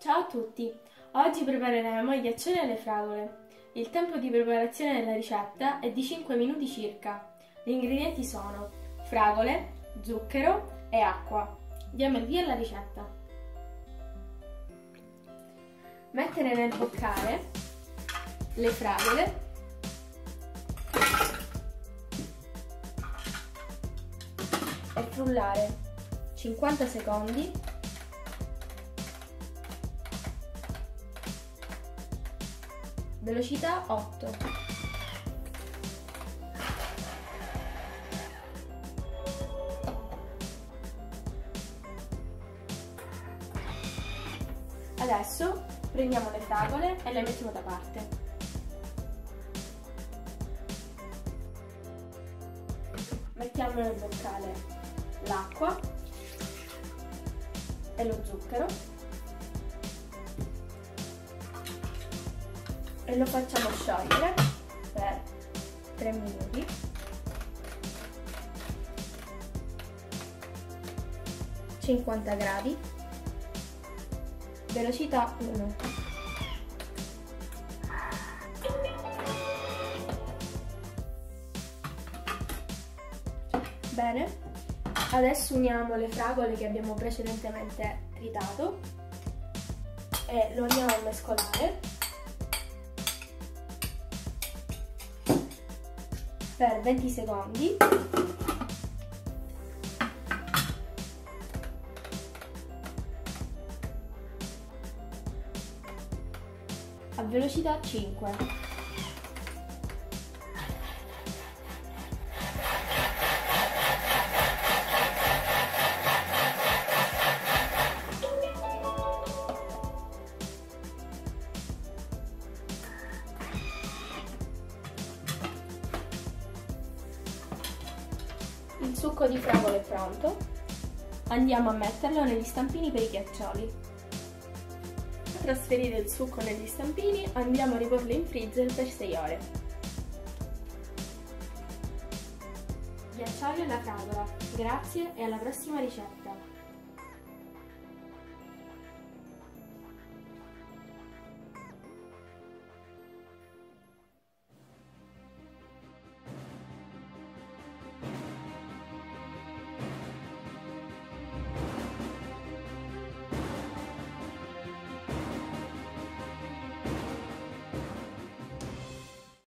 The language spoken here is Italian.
Ciao a tutti! Oggi prepareremo i ghiaccioli alle fragole. Il tempo di preparazione della ricetta è di 5 minuti circa. Gli ingredienti sono fragole, zucchero e acqua. Diamo il via alla ricetta. Mettere nel boccale le fragole e frullare 50 secondi velocità 8. Adesso prendiamo le fragole e le mettiamo da parte. Mettiamo nel boccale l'acqua e lo zucchero e lo facciamo sciogliere per 3 minuti. Cinquanta gradi, velocità 1. Bene, adesso uniamo le fragole che abbiamo precedentemente tritato e lo andiamo a mescolare per 20 secondi. A velocità 5 succo di fragole è pronto. Andiamo a metterlo negli stampini per i ghiaccioli. Per trasferire il succo negli stampini andiamo a riporlo in freezer per 6 ore. Ghiaccioli alla fragola. Grazie e alla prossima ricetta!